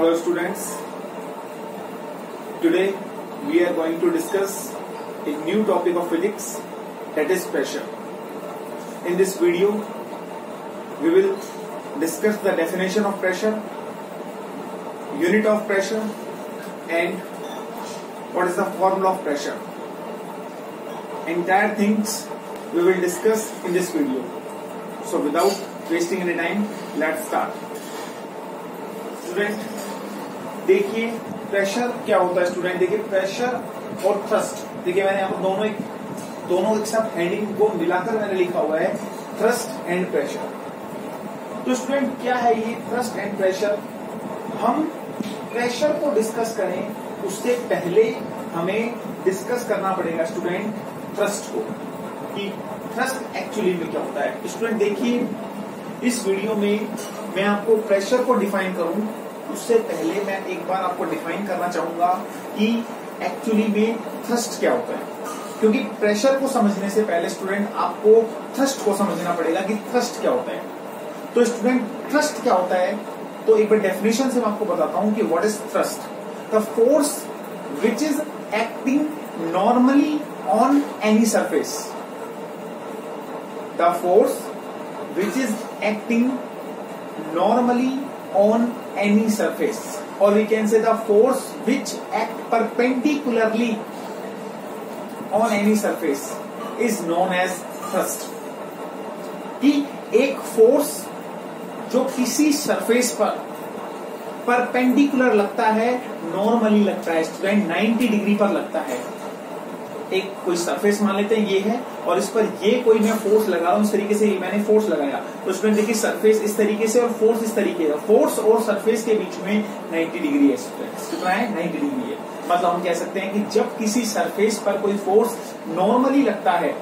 Hello students, today we are going to discuss a new topic of physics that is pressure. In this video, we will discuss the definition of pressure, unit of pressure and what is the formula of pressure. Entire things we will discuss in this video. So without wasting any time, let's start. Student, देखिए pressure क्या होता है student देखिए pressure और thrust देखिए, मैंने यहाँ दोनों एक दोनों एक साथ हेडिंग को मिलाकर मैंने लिखा हुआ है थ्रस्ट एंड प्रेशर तो स्टूडेंट क्या है ये थ्रस्ट एंड प्रेशर हम प्रेशर को डिस्कस करें, उससे पहले हमें डिस्कस करना पड़ेगा स्टूडेंट थ्रस्ट को, कि थ्रस्ट एक्चुअली में क्या होता है। स्टूडेंट देखिए, इस वीडियो में मैं आपको प्रेशर को डिफाइन करूँ उससे पहले मैं एक बार आपको डिफाइन करना चाहूँगा कि एक्चुअली में थ्रस्ट क्या होता है। क्योंकि प्रेशर को समझने से पहले स्टूडेंट आपको थ्रस्ट को समझना पड़ेगा कि थ्रस्ट क्या होता है। तो स्टूडेंट थ्रस्ट क्या होता है? तो एक बार डेफिनेशन से मैं आपको बताता हूँ कि what is thrust the force which is acting normally on any surface the force which is acting normally on any surface or we can say the force which act perpendicularly on any surface is known as thrust कि एक force जो किसी surface पर perpendicular लगता है normally लगता है student 90 degree पर लगता है एक कोई सरफेस मान लेते हैं, ये है, और इस पर ये कोई मैं फोर्स लगा, उस तरीके से मैंने फोर्स लगाया। तो स्टूडेंट देखिए सरफेस इस तरीके से और फोर्स इस तरीके से। फोर्स और सरफेस के बीच में 90 डिग्री है कितना है? 90 डिग्री है। मतलब हम कह सकते हैं कि जब किसी सरफेस पर कोई फोर्स नॉर्मली लगता है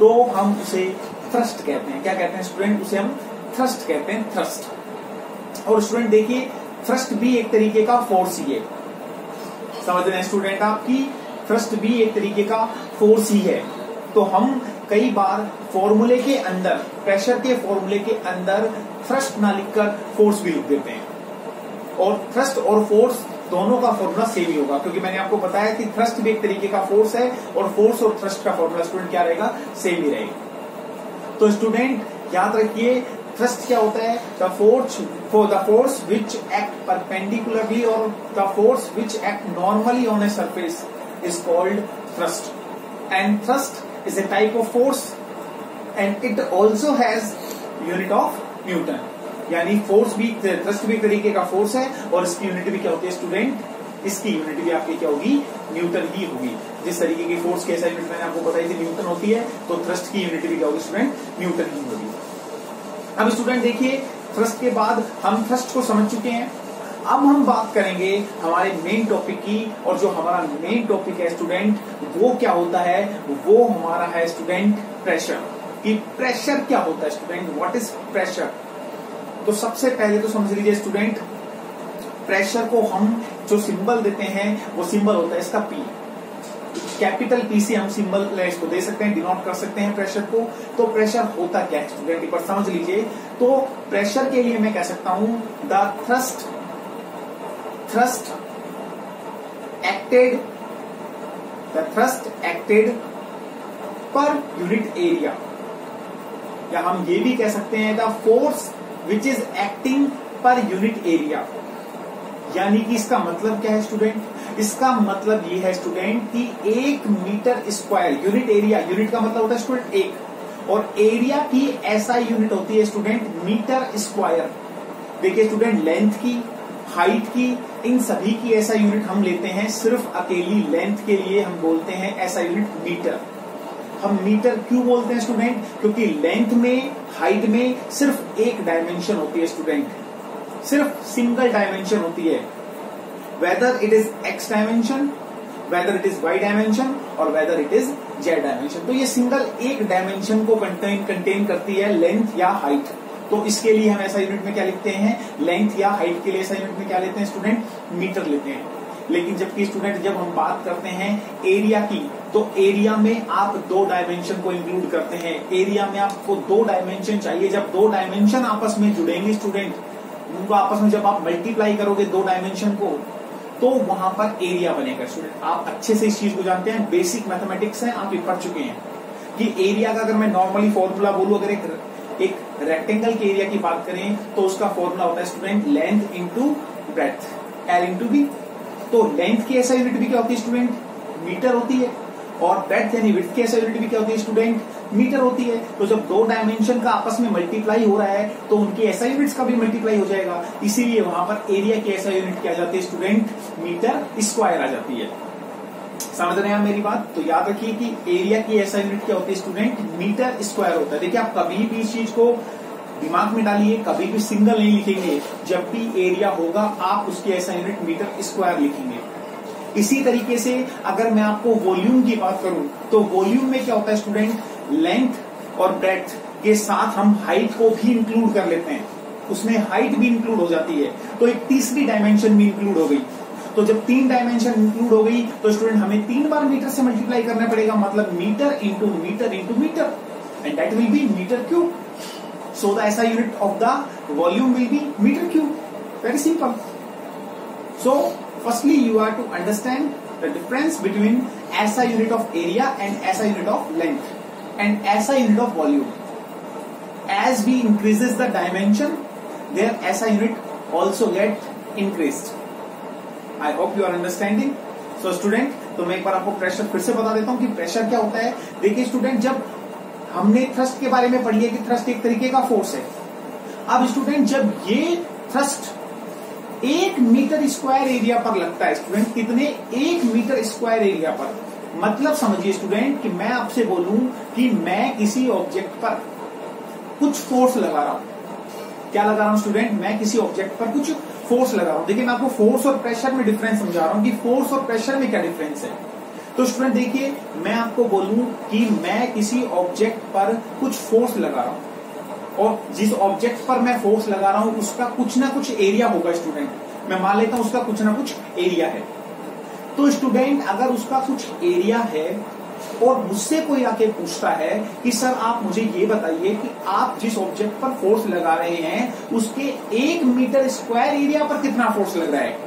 तो हम उसे थ्रस्ट कहते हैं। क्या कहते हैं स्टूडेंट उसे हम थ्रस्ट कहते हैं थ्रस्ट और स्टूडेंट देखिए थ्रस्ट भी एक तरीके का फोर्स ही है। समझ रहे हैं स्टूडेंट आपकी थ्रस्ट भी एक तरीके का फोर्स ही है। तो हम कई बार फॉर्मूले के अंदर प्रेशर के फॉर्मूले के अंदर थ्रस्ट ना लिखकर फोर्स भी लिख देते हैं। और थ्रस्ट और फोर्स दोनों का फॉर्मूला सेम ही होगा, क्योंकि मैंने आपको बताया कि थ्रस्ट भी एक तरीके का फोर्स है और फोर्स और थ्रस्ट का फॉर्मूला स्टूडेंट क्या रहेगा? सेम ही रहेगा। तो स्टूडेंट याद रखिए थ्रस्ट क्या होता है? The force for the force which act perpendicularly और the force which act normally on a surface is called thrust. And thrust is a type of force. And it also has unit of Newton. यानी force भी thrust भी तरीके का force है और इसकी unit भी क्या होती है स्टूडेंट इसकी यूनिट भी आपकी क्या होगी? न्यूटन ही होगी। जिस तरीके की फोर्स की ऐसा यूनिट मैंने आपको बताई थी न्यूटन होती है तो थ्रस्ट की यूनिट भी क्या होगी स्टूडेंट न्यूटन ही होगी। अब स्टूडेंट देखिए थ्रस्ट के बाद हम थ्रस्ट को समझ चुके हैं। अब हम बात करेंगे हमारे मेन टॉपिक की और जो हमारा मेन टॉपिक है स्टूडेंट वो क्या होता है? वो हमारा है स्टूडेंट प्रेशर कि प्रेशर क्या होता है स्टूडेंट व्हाट इज़ प्रेशर तो सबसे पहले तो समझ लीजिए स्टूडेंट प्रेशर को हम जो सिंबल देते हैं, वो सिंबल होता है इसका पी कैपिटल पी से हम सिंबल इसको दे सकते हैं डिनोट कर सकते हैं प्रेशर को। तो प्रेशर होता क्या है स्टूडेंट एक बार समझ लीजिए। तो प्रेशर के लिए मैं कह सकता हूँ the thrust thrust acted, the thrust acted per unit area. या हम ये भी कह सकते हैं the force which is acting per unit area यानी कि इसका मतलब क्या है स्टूडेंट इसका मतलब ये है स्टूडेंट कि एक metre square unit area unit का मतलब होता है स्टूडेंट एक. और एरिया की ऐसा यूनिट होती है स्टूडेंट मीटर स्क्वायर देखिए स्टूडेंट लेंथ की हाइट की, इन सभी की ऐसा यूनिट हम लेते हैं सिर्फ़ अकेली लेंथ के लिए हम बोलते हैं ऐसा यूनिट मीटर हम मीटर क्यों बोलते हैं स्टूडेंट क्योंकि लेंथ में हाइट में सिर्फ़ एक डायमेंशन होती है स्टूडेंट सिर्फ़ सिंगल डायमेंशन होती है. Whether it is X dimension whether it is Y dimension और whether it is Z dimension तो ये सिंगल एक डायमेंशन को कंटेन करती है लेंथ या हाइट तो इसके लिए हम ऐसा यूनिट में क्या लिखते हैं? लेंथ या हाइट के लिए ऐसा यूनिट में क्या लेते हैं? स्टूडेंट मीटर लेते हैं। लेकिन जबकि स्टूडेंट जब हम बात करते हैं एरिया की तो एरिया में आप दो डायमेंशन को इंक्लूड करते हैं। एरिया में आपको दो डायमेंशन चाहिए। जब दो डायमेंशन आपस में जुड़ेंगे स्टूडेंट उनको आपस में जब आप मल्टीप्लाई करोगे दो डायमेंशन को तो वहाँ पर एरिया बनेगा स्टूडेंट आप अच्छे से इस चीज़ को जानते हैं। बेसिक मैथमेटिक्स है, आप ये पढ़ चुके हैं। कि एरिया का अगर मैं नॉर्मली फॉर्मूला बोलूँ, अगर एक रेक्टेंगल के एरिया की बात करें तो उसका फॉर्मूला होता है student length into breadth L into B तो लेंथ की ऐसा यूनिट भी क्या होती है स्टूडेंट मीटर होती है। और ब्रेथ यानी विथ की ऐसा यूनिट भी क्या होती है स्टूडेंट मीटर होती है। तो जब दो डायमेंशन का आपस में मल्टीप्लाई हो रहा है तो उनकी ऐसा यूनिट्स का भी मल्टीप्लाई हो जाएगा। इसीलिए वहाँ पर एरिया की ऐसा यूनिट क्या जाती है स्टूडेंट मीटर स्क्वायर आ जाती है। समझ रहे हैं मेरी बात। तो याद रखिए कि एरिया की ऐसा यूनिट क्या होती है स्टूडेंट मीटर स्क्वायर होता है। देखिए, आप कभी भी इस चीज़ को दिमाग में डालिए, कभी भी सिंगल नहीं लिखेंगे। जब भी एरिया होगा, आप उसकी ऐसा यूनिट मीटर स्क्वायर लिखेंगे। इसी तरीके से अगर मैं आपको वॉल्यूम की बात करूँ तो वॉल्यूम में क्या होता है स्टूडेंट लेंथ और ब्रेथ के साथ हम हाइट को भी इंक्लूड कर लेते हैं। उसमें हाइट भी इंक्लूड हो जाती है। तो एक तीसरी डायमेंशन भी इंक्लूड हो गई। तो जब तीन डायमेंशन इंक्लूड हो गई तो स्टूडेंट हमें तीन बार मीटर से मल्टीप्लाई करना पड़ेगा मतलब metre into metre into metre and that will be metre cube so the SI unit of the volume will be metre cube very simple so firstly you are to understand the difference between SI unit of area and SI unit of length and SI unit of volume as we increases the dimension there SI unit also get increased I hope you are understanding so student तो मैं एक बार आपको pressure फिर से बता देता हूँ कि प्रेशर क्या होता है। देखिए स्टूडेंट जब हमने थ्रस्ट के बारे में पढ़ी है कि थ्रस्ट एक तरीके का फोर्स है। अब स्टूडेंट जब ये थ्रस्ट एक मीटर स्क्वायर एरिया पर लगता है स्टूडेंट कितने एक मीटर स्क्वायर एरिया पर मतलब समझिए स्टूडेंट कि मैं आपसे बोलूँ कि मैं किसी ऑब्जेक्ट पर कुछ फोर्स लगा रहा हूँ। क्या लगा रहा हूँ स्टूडेंट मैं किसी ऑब्जेक्ट पर कुछ फोर्स लगा रहा हूँ। देखिए, मैं आपको फोर्स और प्रेशर में डिफरेंस समझा रहा हूँ कि फोर्स और प्रेशर में क्या डिफरेंस है। तो स्टूडेंट देखिए, मैं आपको बोलूँ कि मैं किसी ऑब्जेक्ट पर कुछ फोर्स लगा रहा हूँ। और जिस ऑब्जेक्ट पर मैं फोर्स लगा रहा हूँ, उसका कुछ ना कुछ एरिया होगा स्टूडेंट मैं मान लेता हूँ उसका कुछ ना कुछ एरिया है। तो स्टूडेंट अगर उसका कुछ एरिया है और मुझसे कोई आके पूछता है कि, सर, आप मुझे ये बताइए कि आप जिस ऑब्जेक्ट पर फोर्स लगा रहे हैं, उसके एक मीटर स्क्वायर एरिया पर कितना फोर्स लग रहा है?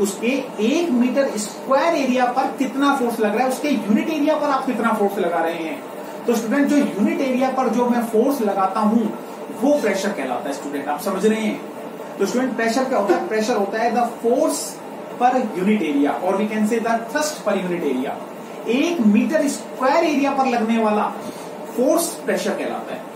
उसके एक मीटर स्क्वायर एरिया पर कितना फोर्स लग रहा है? उसके यूनिट एरिया पर आप कितना फोर्स लगा रहे हैं? तो स्टूडेंट जो यूनिट एरिया पर जो मैं फोर्स लगाता हूँ, वो प्रेशर कहलाता है स्टूडेंट आप समझ रहे हैं? तो स्टूडेंट प्रेशर क्या होता है? प्रेशर होता है the force per unit area और we can say the thrust per unit area एक मीटर स्क्वायर एरिया पर लगने वाला फोर्स प्रेशर कहलाता है।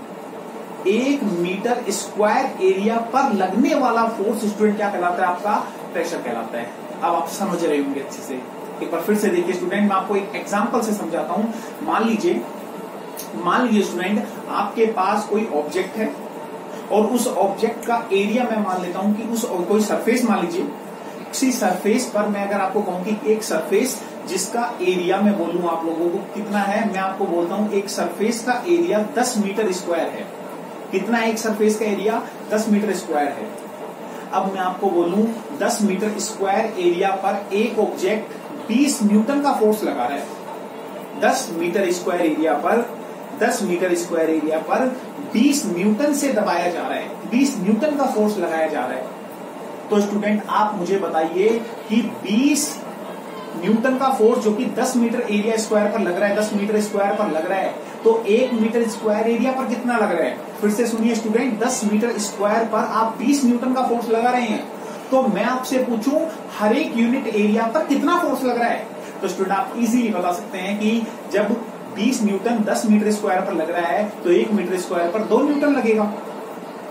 एक मीटर स्क्वायर एरिया पर लगने वाला फोर्स स्टूडेंट क्या कहलाता है? आपका प्रेशर कहलाता है। अब आप समझ रहे होंगे अच्छे से। एक बार फिर से देखिए स्टूडेंट, मैं आपको एक एग्जांपल से समझाता हूँ। मान लीजिए मान लीजिए स्टूडेंट, आपके पास कोई ऑब्जेक्ट है और उस ऑब्जेक्ट का एरिया मैं मान लेता हूँ कि उस कोई सरफेस मान लीजिए। सरफेस पर मैं अगर आपको कहूँ कि एक सरफेस जिसका एरिया मैं बोलूँ आप लोगों को, कितना है? मैं आपको बोलता हूँ, एक सरफेस का एरिया 10 मीटर स्क्वायर है। कितना एक सरफेस का एरिया 10 मीटर स्क्वायर है। अब मैं आपको बोलूँ 10 मीटर स्क्वायर एरिया पर एक ऑब्जेक्ट 20 न्यूटन का फोर्स लगा रहा है। 10 मीटर स्क्वायर एरिया पर 10 मीटर स्क्वायर एरिया पर 20 न्यूटन से दबाया जा रहा है। 20 न्यूटन का फोर्स लगाया जा रहा है। तो स्टूडेंट आप मुझे बताइए कि 20 न्यूटन का फोर्स जो कि 10 मीटर एरिया स्क्वायर पर लग रहा है 10 मीटर स्क्वायर पर लग रहा है तो एक मीटर स्क्वायर एरिया पर कितना लग रहा है? फिर से सुनिए स्टूडेंट 10 मीटर स्क्वायर पर आप 20 न्यूटन का फोर्स लगा रहे हैं। तो मैं आपसे पूछूँ, हर एक यूनिट एरिया पर कितना फोर्स लग रहा है? तो स्टूडेंट आप इजीली बता सकते हैं कि जब 20 न्यूटन 10 मीटर स्क्वायर पर लग रहा है तो एक मीटर स्क्वायर पर दो न्यूटन लगेगा।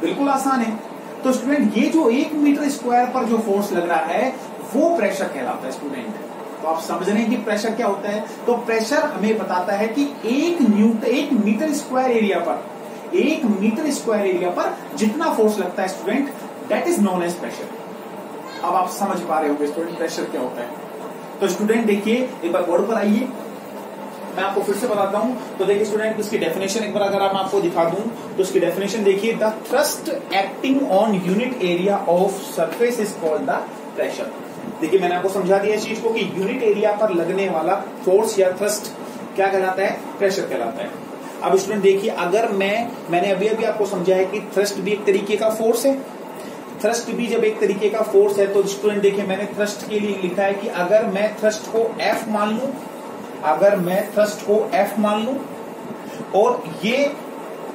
बिल्कुल आसान है। तो स्टूडेंट ये जो एक मीटर स्क्वायर पर जो फोर्स लग रहा है, वो प्रेशर कहलाता है स्टूडेंट तो आप समझ रहे हैं कि प्रेशर क्या होता है? तो प्रेशर हमें बताता है कि एक न्यूट एक मीटर स्क्वायर एरिया पर, एक मीटर स्क्वायर एरिया पर जितना फोर्स लगता है student that is known as pressure अब आप समझ पा रहे होंगे स्टूडेंट प्रेशर क्या होता है? तो स्टूडेंट देखिए, एक बार बोर्ड पर आइए। मैं आपको फिर से बताता हूँ। तो देखिए स्टूडेंट इसकी डेफिनेशन एक बार अगर आप आपको दिखा दूँ तो इसकी डेफिनेशन देखिए the thrust acting on unit area of surface is called the pressure देखिए, मैंने आपको समझा दिया इस चीज़ को कि यूनिट एरिया पर लगने वाला फोर्स या थ्रस्ट क्या कहलाता है? प्रेशर कहलाता है। अब स्टूडेंट देखिए, अगर मैं, मैंने अभी अभी आपको समझा है कि थ्रस्ट भी एक तरीके का फोर्स है। थ्रस्ट भी जब एक तरीके का फोर्स है तो स्टूडेंट देखिए, मैंने थ्रस्ट के लिए लिखा है कि अगर मैं थ्रस्ट को एफ़ मान लू, अगर मैं थ्रस्ट को एफ़ मान लू, और ये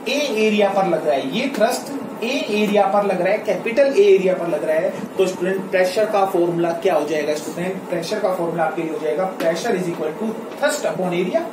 ए एरिया पर लग रहा है, ये थ्रस्ट ए एरिया पर लग रहा है कैपिटल ए एरिया पर लग रहा है। तो स्टूडेंट प्रेशर का फॉर्मूला क्या हो जाएगा स्टूडेंट प्रेशर का फॉर्मूला आपके लिए हो जाएगा pressure is equal to thrust upon area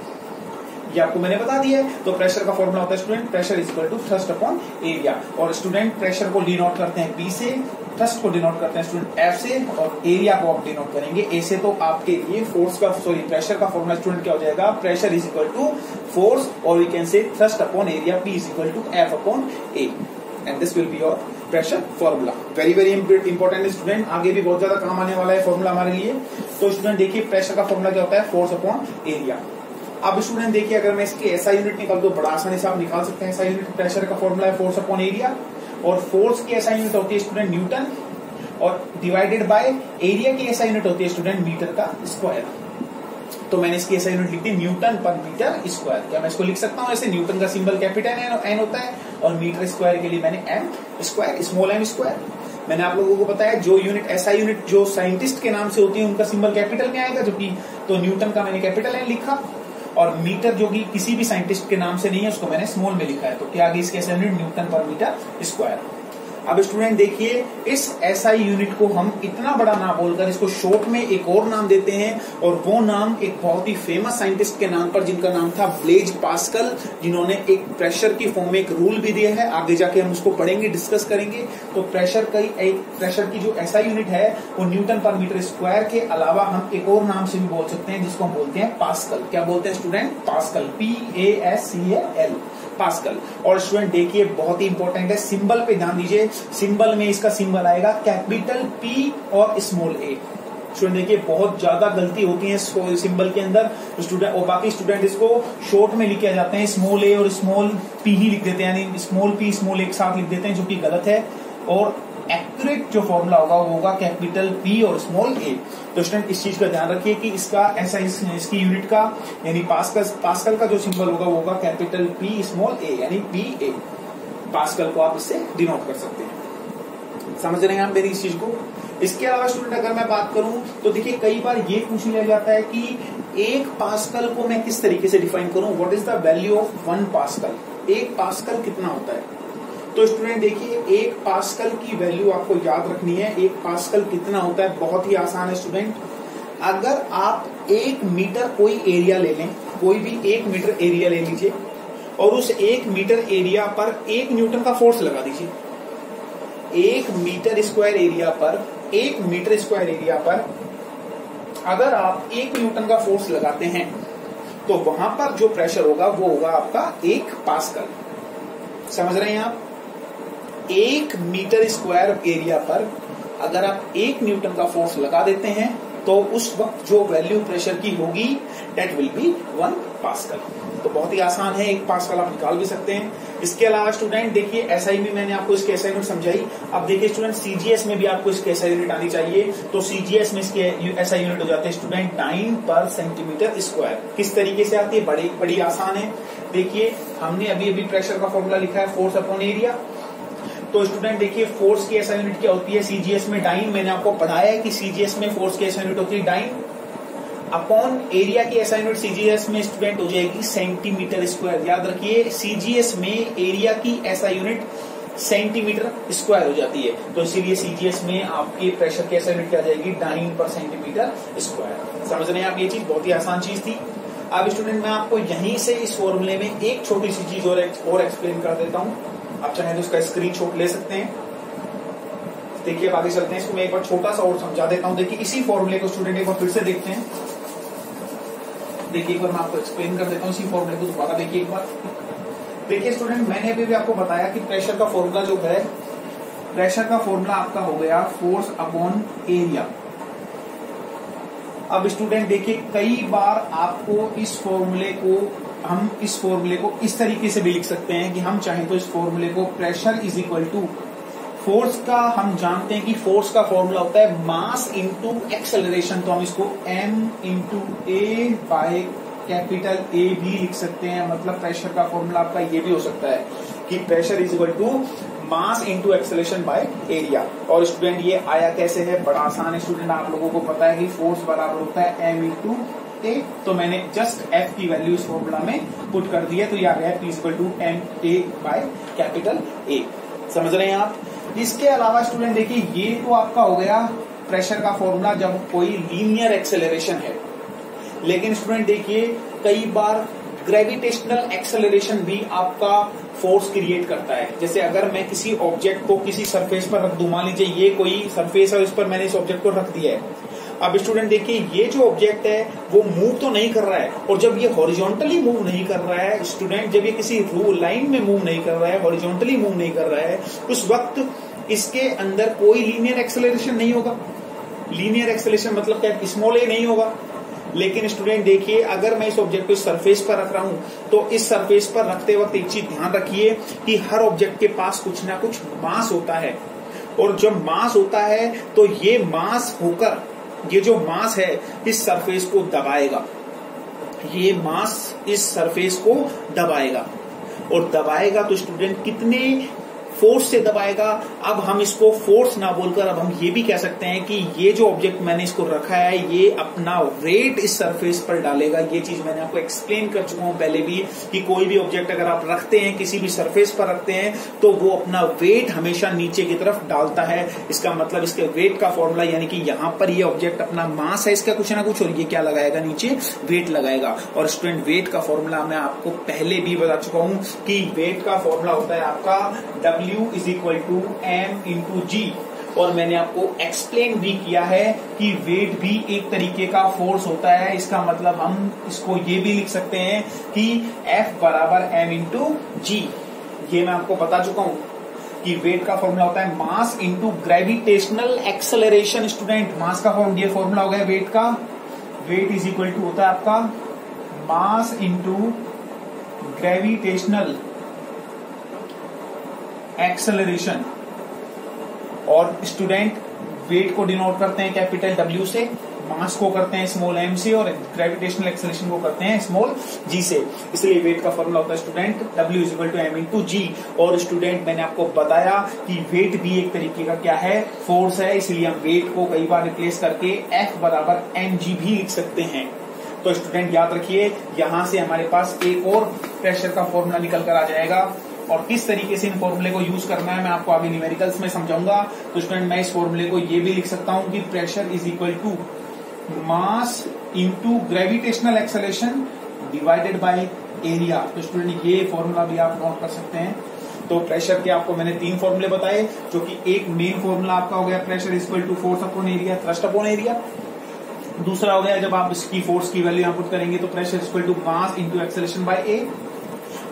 ये आपको मैंने बता दिया है। तो प्रेशर का फॉर्मूला होता है student pressure is equal to thrust upon area और स्टूडेंट प्रेशर को डिनोट करते हैं पी से थर्स्ट को डिनोट करते हैं स्टूडेंट एफ़ से, और एरिया को आप डिनोट करेंगे ए से। तो आपके लिए फोर्स का सॉरी प्रेशर का फॉर्मूला स्टूडेंट क्या हो जाएगा? Pressure is equal to force और we can say thrust upon area P is equal to F upon A and this will be your pressure formula very very important student आगे भी बहुत ज़्यादा काम आने वाला है फॉर्मूला हमारे लिए। तो स्टूडेंट देखिए प्रेशर का फॉर्मूला क्या होता है? फोर्स अपॉन एरिया अब स्टूडेंट देखिए, अगर मैं इसकी ऐसा यूनिट निकाल दो, बड़ा आसानी से आप निकाल सकते हैं। ऐसा यूनिट प्रेशर का फॉर्मूला है फोर्स अपॉन एरिया और फोर्स की ऐसा यूनिट होती है स्टूडेंट न्यूटन और डिवाइडेड बाय एरिया की ऐसा यूनिट होती है स्टूडेंट मीटर का स्क्वायर तो मैंने इसकी ऐसा यूनिट लिख दी, न्यूटन पर मीटर स्क्वायर। क्या मैं इसको लिख सकता हूँ? ऐसे न्यूटन का सिंबल कैपिटल एन होता है और मीटर स्क्वायर के लिए मैंने M square small M square मैंने आप लोगों को बताया, जो यूनिट ऐसा यूनिट जो साइंटिस्ट के नाम से होती है, उनका सिंबल कैपिटल में आएगा, जो कि तो न्यूटन का मैंने कैपिटल एन लिखा। और मीटर जो कि किसी भी साइंटिस्ट के नाम से नहीं है, उसको मैंने स्मॉल में लिखा है। तो क्या आगे इसके unit newton per metre square? अब स्टूडेंट देखिए, इस एसआई यूनिट को हम इतना बड़ा ना बोलकर इसको शॉर्ट में एक और नाम देते हैं और वो नाम एक बहुत ही फ़ेमस साइंटिस्ट के नाम पर जिनका नाम था ब्लेज पास्कल जिन्होंने एक प्रेशर की फॉर्म में एक रूल भी दिया है। आगे जाके हम उसको पढ़ेंगे डिस्कस करेंगे। तो प्रेशर का एक प्रेशर की जो एसआई यूनिट है, वो न्यूटन पर मीटर स्क्वायर के अलावा हम एक और नाम से भी बोल सकते हैं, जिसको हम बोलते हैं पास्कल क्या बोलते हैं student pascal P A S C L pascal. और स्टूडेंट, देखिए, बहुत ही इंपॉर्टेंट है। सिंबल पे ध्यान दीजिए। सिंबल में इसका सिंबल आएगा कैपिटल पी और स्मॉल ए स्टूडेंट, देखिए, बहुत ज़्यादा गलती होती है सिंबल के अंदर। स्टूडेंट और बाकी स्टूडेंट इसको शॉर्ट में लिखे जाते हैं। स्मॉल ए और स्मॉल पी ही लिख देते हैं। यानी स्मॉल पी स्मॉल एक साथ लिख देते हैं, जो कि गलत है। और एक्यूरेट जो फॉर्मूला होगा वो होगा कैपिटल पी और स्मॉल ए तो स्टूडेंट इस चीज़ का ध्यान रखिए कि इसका ऐसा इस, इसकी यूनिट का यानी पास्कल पास्कल का जो सिंबल होगा वो होगा कैपिटल पी स्मॉल ए यानी पी ए पास्कल को आप इससे डिनोट कर सकते हैं। समझ रहे हैं आप मेरी इस चीज़ को? इसके अलावा स्टूडेंट अगर मैं बात करूँ तो देखिए कई बार ये पूछ लिया जाता है कि एक पास्कल को मैं किस तरीके से डिफाइन करूँ? What is the value of one pascal एक पास्कल कितना होता है? तो स्टूडेंट, देखिए, एक पास्कल की वैल्यू आपको याद रखनी है। एक पास्कल कितना होता है? बहुत ही आसान है, स्टूडेंट। अगर आप एक मीटर कोई एरिया ले लें, कोई भी एक मीटर एरिया ले लीजिए, और उस एक मीटर एरिया पर एक न्यूटन का फोर्स लगा दीजिए। एक मीटर स्क्वायर एरिया पर, एक मीटर स्क्वायर एरिया पर अगर आप एक न्यूटन का फोर्स लगाते हैं तो वहाँ पर जो प्रेशर होगा, वो होगा आपका एक पास्कल। समझ रहे हैं आप? एक मीटर स्क्वायर एरिया पर अगर आप एक न्यूटन का फोर्स लगा देते हैं तो उस वक्त जो वैल्यू प्रेशर की होगी that will be one pascal तो बहुत ही आसान है, एक पास्कल आप निकाल भी सकते हैं। इसके अलावा स्टूडेंट देखिए एस आई भी मैंने आपको इसके एस यूनिट समझाई। अब देखिए स्टूडेंट सीजीएस में भी आपको इसके एस यूनिट आनी चाहिए। तो सीजीएस में इसके एस यूनिट हो जाते हैं student dyne per centimetre square किस तरीके से आती है? बड़ी बड़ी आसान है। देखिए, हमने अभी अभी प्रेशर का फॉर्मूला लिखा है फोर्स अपॉन एरिया तो स्टूडेंट देखिए फोर्स की ऐसा यूनिट क्या होती है? सीजीएस में डाइन मैंने आपको पढ़ाया है कि सीजीएस में फोर्स की ऐसा यूनिट होती है डाइन अपॉन एरिया की ऐसा यूनिट सीजीएस में स्टूडेंट हो जाएगी सेंटीमीटर स्क्वायर याद रखिए सीजीएस में एरिया की ऐसा यूनिट सेंटीमीटर स्क्वायर हो जाती है। तो इसीलिए सीजीएस में आपके प्रेशर की ऐसा यूनिट क्या जाएगी? डाइन पर सेंटीमीटर स्क्वायर समझ रहे हैं आप ये चीज़? बहुत ही आसान चीज़ थी। अब स्टूडेंट मैं आपको यहीं से इस फॉर्मूले में एक छोटी सी चीज़ और, एक्सप्लेन कर देता हूँ। आप चाहें तो इसका स्क्रीनशॉट ले सकते हैं। देखिए आगे चलते हैं। इसको मैं एक बार छोटा सा और समझा देता हूँ। देखिए, इसी फॉर्मूले को स्टूडेंट एक बार फिर से देखते हैं। देखिए, एक बार मैं आपको एक्सप्लेन कर देता हूँ इसी फॉर्मूले को दोबारा। देखिए, एक बार। देखिए स्टूडेंट मैंने अभी भी आपको बताया कि प्रेशर का फॉर्मूला जो है प्रेशर का फॉर्मूला आपका हो गया फोर्स अपॉन एरिया अब स्टूडेंट देखिए, कई बार आपको इस फॉर्मूले को हम इस फॉर्मूले को इस तरीके से भी लिख सकते हैं कि हम चाहें तो इस फॉर्मूले को pressure is equal to force का, हम जानते हैं कि फोर्स का फॉर्मूला होता है मास इंटू एक्सेलरेशन तो हम इसको M into A by capital A भी लिख सकते हैं। मतलब प्रेशर का फॉर्मूला आपका ये भी हो सकता है कि pressure is equal to mass into acceleration by area और स्टूडेंट ये आया कैसे है? बड़ा आसान है स्टूडेंट आप लोगों को पता है कि फोर्स बराबर होता है एम इंटू ए तो मैंने जस्ट एफ़ की वैल्यू इस फॉर्मूला में पुट कर दिया तो ये गया P equal to M A by capital A समझ रहे हैं आप? इसके अलावा स्टूडेंट देखिए, ये तो आपका हो गया प्रेशर का फॉर्मूला जब कोई लीनियर एक्सेलरेशन है। लेकिन स्टूडेंट देखिए, कई बार ग्रेविटेशनल एक्सेलरेशन भी आपका फोर्स क्रिएट करता है। जैसे अगर मैं किसी ऑब्जेक्ट को किसी सरफेस पर रख दू, मान लीजिए, ये कोई सरफेस है इस पर मैंने इस ऑब्जेक्ट को रख दिया है अब स्टूडेंट देखिए, ये जो ऑब्जेक्ट है, वो मूव तो नहीं कर रहा है। और जब ये हॉरिजॉन्टली मूव नहीं कर रहा है स्टूडेंट जब ये किसी रू लाइन में मूव नहीं कर रहा है हॉरिजॉन्टली मूव नहीं कर रहा है, उस वक्त इसके अंदर कोई लीनियर एक्सेलरेशन नहीं होगा। लीनियर एक्सेलेशन मतलब क्या स्मॉल ए नहीं होगा। लेकिन स्टूडेंट देखिए, अगर मैं इस ऑब्जेक्ट को सरफेस पर रख रहा हूँ तो इस सरफेस पर रखते वक्त एक चीज़ ध्यान रखिए कि हर ऑब्जेक्ट के पास कुछ ना कुछ मास होता है। और जब मास होता है तो ये मास होकर ये जो मास है इस सरफेस को दबाएगा। ये मास इस सरफेस को दबाएगा। और दबाएगा तो स्टूडेंट कितने फोर्स से दबाएगा। अब हम इसको फोर्स ना बोलकर अब हम ये भी कह सकते हैं कि ये जो ऑब्जेक्ट मैंने इसको रखा है, ये अपना वेट इस सरफेस पर डालेगा। ये चीज़ मैंने आपको एक्सप्लेन कर चुका हूँ पहले भी कि कोई भी ऑब्जेक्ट अगर आप रखते हैं, किसी भी सरफेस पर रखते हैं तो वो अपना वेट हमेशा नीचे की तरफ़ डालता है। इसका मतलब इसके वेट का फॉर्मूला यानी कि यहाँ पर ये ऑब्जेक्ट अपना मास है इसका कुछ ना कुछ, और ये क्या लगाएगा? नीचे वेट लगाएगा। और स्टूडेंट वेट का फॉर्मूला मैं आपको पहले भी बता चुका हूँ कि वेट का फॉर्मूला होता है आपका W W is equal to M into G और मैंने आपको एक्सप्लेन भी किया है कि वेट भी एक तरीके का फोर्स होता है। इसका मतलब हम इसको ये भी लिख सकते हैं कि F बराबर एम इंटू जी ये मैं आपको बता चुका हूँ कि वेट का फॉर्मूला होता है mass into gravitational acceleration student mass का फॉर्म ये फॉर्मूला हो गया वेट का। वेट इज़ इक्वल टू होता है आपका मास इंटू ग्रेविटेशनल एक्सेलरेशन और स्टूडेंट वेट को डिनोट करते हैं कैपिटल डब्ल्यू से मास को करते हैं स्मॉल एम से और ग्रेविटेशनल एक्सेलेशन को करते हैं स्मॉल जी से। इसलिए वेट का फॉर्मूला होता है student W is equal to M into G और स्टूडेंट मैंने आपको बताया कि वेट भी एक तरीके का क्या है? फोर्स है, इसलिए हम वेट को कई बार रिप्लेस करके एफ़ बराबर एम जी भी लिख सकते हैं। तो स्टूडेंट याद रखिए, यहाँ से हमारे पास एक और प्रेशर का फॉर्मूला निकल कर आ जाएगा। और किस तरीके से इन फॉर्मूले को यूज़ करना है, मैं आपको आगे न्यूमेरिकल्स में समझाऊँगा। तो स्टूडेंट मैं इस फॉर्मूले को ये भी लिख सकता हूँ कि pressure is equal to mass into gravitational acceleration divided by area तो स्टूडेंट ये फॉर्मूला भी आप नोट कर सकते हैं। तो प्रेशर के आपको मैंने तीन फॉर्मूले बताए, जो कि एक मेन फॉर्मूला आपका हो गया pressure is equal to force upon area thrust upon area दूसरा हो गया, जब आप इसकी फोर्स की वैल्यू यहाँ पुट करेंगे तो pressure is equal to mass into acceleration by A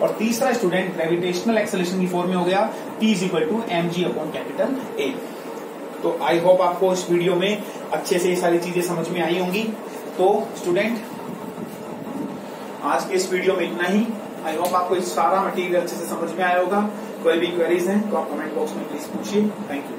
और तीसरा स्टूडेंट ग्रेविटेशनल एक्सेलेशन की फॉर्म में हो गया T is equal to M G upon capital A तो आई होप आपको इस वीडियो में अच्छे से ये सारी चीज़ें समझ में आई होंगी। तो स्टूडेंट आज के इस वीडियो में इतना ही। आई होप आपको सारा मटेरियल अच्छे से समझ में आया होगा। कोई भी क्वेरीज हैं तो आप कमेंट बॉक्स में प्लीज़ पूछिए। Thank you